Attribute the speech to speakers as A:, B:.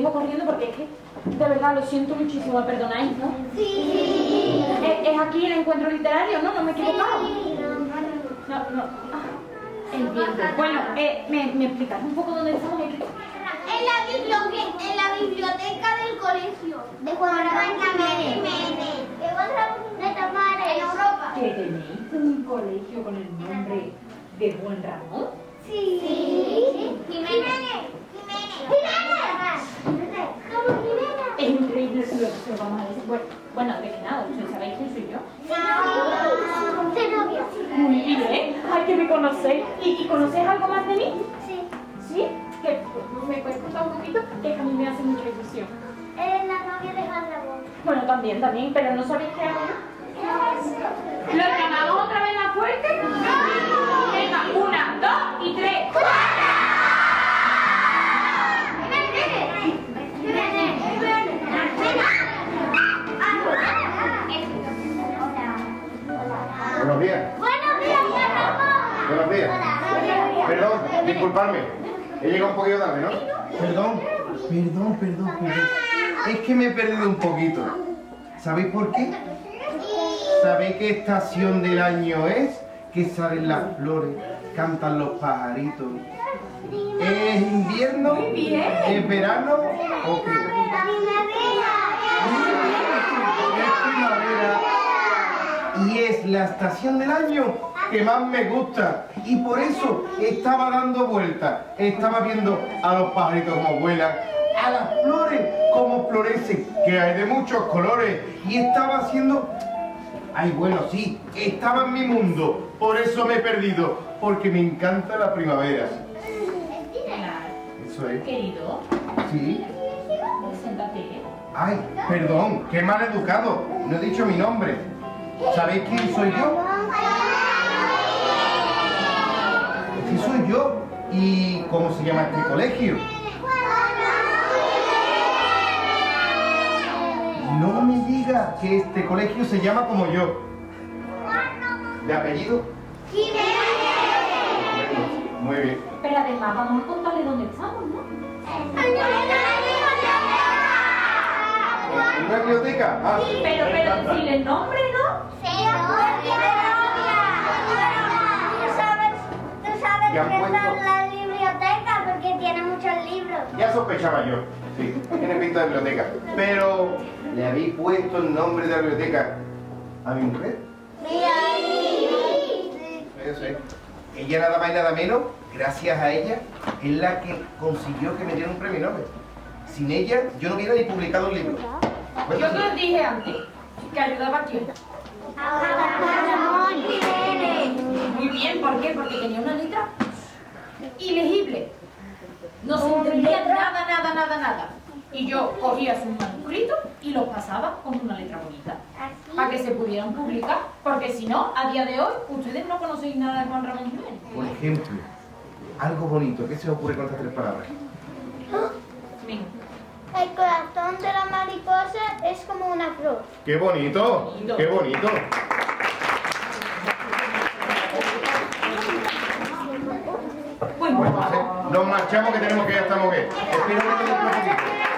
A: ido corriendo porque es que, de verdad, lo siento muchísimo, perdonáis, ¿no?
B: Sí.
A: ¿Es, es aquí el encuentro literario, ¿no? ¿No me he equivocado?
B: Sí.
A: No, no. Ah, entiendo. Bueno, eh, ¿me, ¿me explicas un poco dónde estamos?
B: En la, biblioteca, en la biblioteca del colegio. De Juan Ramón Jiménez. De Juan Ramón. En Europa.
A: ¿Que tenéis un colegio con el nombre de Buen Ramón?
B: Sí. Sí. Jiménez. Jiménez. Jiménez. ¿Cómo Jiménez?
A: Es vamos a decir. Bueno, bueno, de que nada, ¿ustedes sabéis quién soy yo?
B: Zenobia.
A: Muy bien. Ay, que me conocéis. ¿Y, y conocéis algo más de mí?
B: Sí.
A: ¿Sí? Que me puedes contar un poquito, que es a mí me hace mucha ilusión.
B: Eres la novia de Ramón.
A: Bueno, también, también, pero ¿no sabéis qué hago yo? ¿Lo llamamos otra vez más fuerte? Venga, una, dos y tres.
C: Buenos días.
B: Buenos días.
C: Buenos días. Perdón, disculpadme. He llegado un poquito tarde, ¿no?
D: Perdón, perdón, perdón, perdón. Es que me he perdido un poquito. ¿Sabéis por qué? ¿Sabéis qué estación del año es? Que salen las flores, cantan los pajaritos. ¿Es invierno? ¿Es verano? ¿O qué? Es primavera. Y es la estación del año que más me gusta. Y por eso estaba dando vueltas. Estaba viendo a los pajaritos como vuelan, a las flores como florecen, que hay de muchos colores. Y estaba haciendo... Ay, bueno, sí, estaba en mi mundo. Por eso me he perdido. Porque me encanta la primavera. Eso es.
A: Querido,
D: Sí. Ay, perdón, qué mal educado. No he dicho mi nombre. ¿Sabéis quién soy yo? Sí soy yo. ¿Y cómo se llama este colegio? No me diga que este colegio se llama como yo. ¿De apellido? Muy bien.
A: Pero además vamos a contarle dónde estamos, ¿no?
D: ¿En una biblioteca? Ah,
A: Pero, pero decirle el nombre,
D: Ya sospechaba yo. Sí, tiene pinta de biblioteca. Pero, ¿le habéis puesto el nombre de la biblioteca a mi mujer? Eso es. Ella nada más y nada menos, gracias a ella, es la que consiguió que me diera un premio Nobel. Sin ella, yo no hubiera ni publicado un libro.
A: Yo te os dije antes que ayudaba a quién. Muy bien, ¿por qué? Porque tenía una letra ilegible. No se entendía nada, nada, nada, nada. Y yo cogía sus manuscritos y los pasaba con una letra bonita. Para que se pudieran publicar. Porque si no, a día de hoy, ustedes no conocéis nada de Juan Ramón Jiménez.
D: Por ejemplo, algo bonito. ¿Qué se ocurre con estas tres palabras?
A: Venga.
B: El corazón de la mariposa es como una flor.
C: ¡Qué bonito!
A: Bonito.
C: ¡Qué bonito!
A: Bueno,
D: Pues entonces, nos marchamos que tenemos que ya estamos bien. Espero